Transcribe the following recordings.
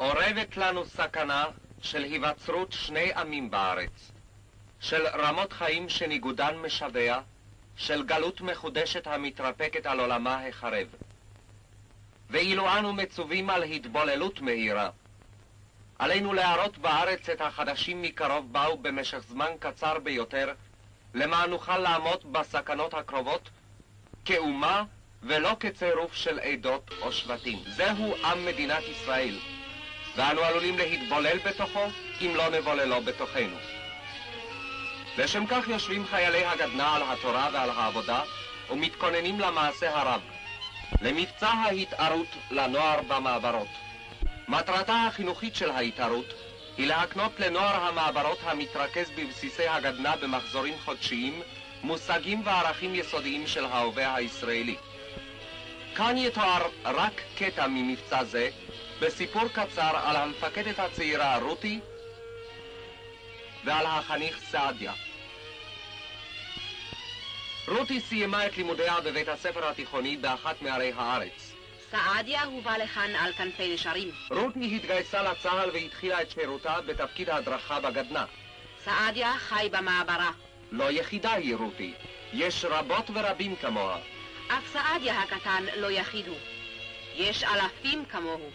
אורבת לנו סכנה של היווצרות שני עמים בארץ, של רמות חיים שניגודן משווע, של גלות מחודשת המתרפקת על עולמה החרב. ואילו אנו מצווים על התבוללות מהירה, עלינו להראות בארץ את החדשים מקרוב באו במשך זמן קצר ביותר, למען נוכל לעמוד בסכנות הקרובות כאומה ולא כצירוף של עדות או שבטים. זהו עם מדינת ישראל, ואנו עלולים להתבולל בתוכו אם לא נבוללו בתוכנו. לשם כך יושבים חיילי הגדנ"ע על התורה ועל העבודה ומתכוננים למעשה הרב, למבצע ההתערות לנוער במעברות. מטרתה החינוכית של ההתערות היא להקנות לנוער המעברות המתרכז בבסיסי הגדנ"ע במחזורים חודשיים מושגים וערכים יסודיים של ההווה הישראלי. כאן יתואר רק קטע ממבצע זה בסיפור קצר על המפקדת הצעירה רותי ועל החניך סעדיה. רותי סיימה את לימודיה בבית הספר התיכוני באחת מערי הארץ. סעדיה הובא לכאן על כנפי נשרים. רותי התגייסה לצה"ל והתחילה את שירותה בתפקיד ההדרכה בגדנ"ע. סעדיה חי במעברה. לא יחידה היא רותי, יש רבות ורבים כמוה. אף סעדיה הקטן לא יחיד הוא. יש אלפים כמוהו.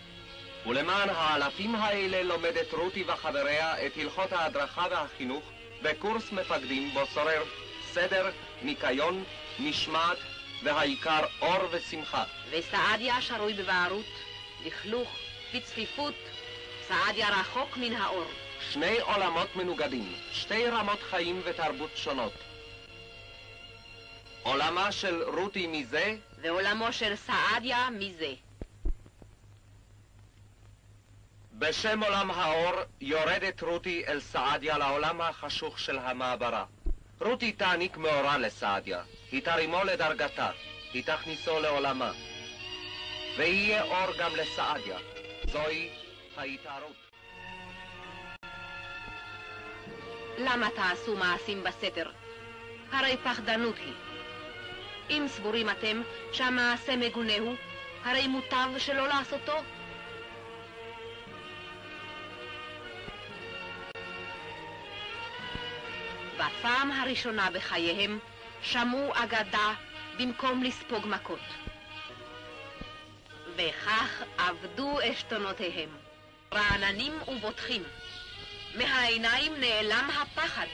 ולמען האלפים האלה לומדת רותי וחבריה את הלכות ההדרכה והחינוך בקורס מפקדים בו שורר סדר, ניקיון, משמעת והעיקר אור ושמחה. וסעדיה שרוי בבערות, לכלוך, בצפיפות. סעדיה רחוק מן האור. שני עולמות מנוגדים, שתי רמות חיים ותרבות שונות. עולמה של רותי מזה, ועולמו של סעדיה מזה. בשם עולם האור יורדת רותי אל סעדיה לעולם החשוך של המעברה. רותי תעניק מאורה לסעדיה, היא תרימו לדרגתה, היא תכניסו לעולמה. ויהיה אור גם לסעדיה, זוהי ההתערות. למה תעשו מעשים בסתר? הרי פחדנות היא. אם סבורים אתם שהמעשה מגונה הוא, הרי מוטב שלא לעשותו. בפעם הראשונה בחייהם שמעו אגדה במקום לספוג מכות. וכך עבדו עשתונותיהם, רעננים ובוטחים. מהעיניים נעלם הפחד.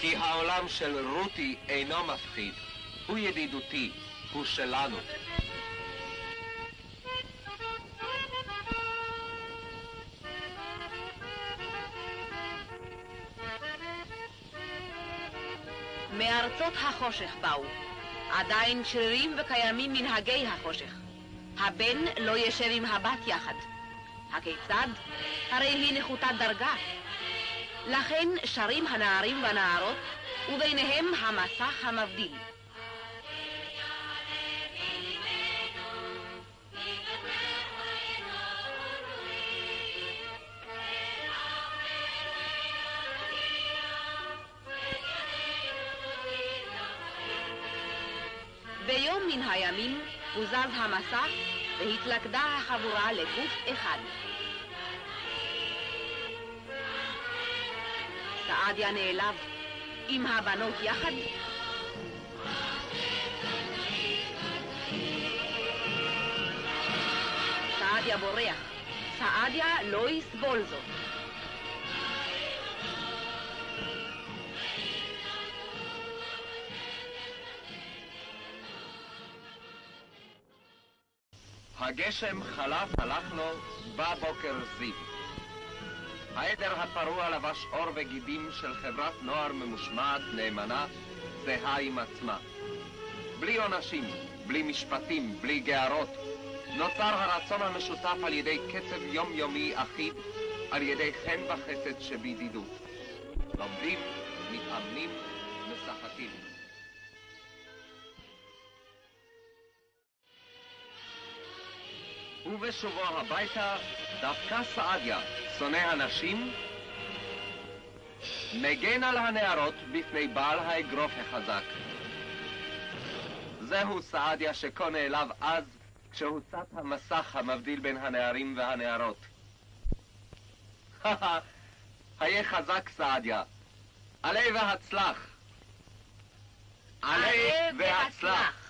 כי העולם של רותי אינו מפחיד, הוא ידידותי, הוא שלנו. מארצות החושך באו, עדיין שרירים וקיימים מנהגי החושך. הבן לא ישב עם הבת יחד. הכיצד? הרי היא נחותת דרגה. לכן שרים הנערים והנערות, וביניהם המסך המבדיל. ביום מן הימים הוזז המסך והתלכדה החבורה לגוף אחד. סעדיה נעלב עם הבנות יחד. סעדיה בורח. סעדיה לא יסבול זאת. הגשם חלף, הלך לו, בא בוקר זיו. העדר הפרוע לבש עור וגידים של חברת נוער ממושמעת, נאמנה, זהה עם עצמה. בלי עונשים, בלי משפטים, בלי גערות, נוצר הרצון המשותף על ידי קצב יומיומי אחיד, על ידי חן וחסד שבידידות. לומדים, מתאמנים, משחקים. ובשובו הביתה, דווקא סעדיה, שונא הנשים, מגן על הנערות בפני בעל האגרוף החזק. זהו סעדיה שכה נעלב אז, כשהוצת המסך המבדיל בין הנערים והנערות. היה חזק, סעדיה. עלה והצלח. עלה והצלח.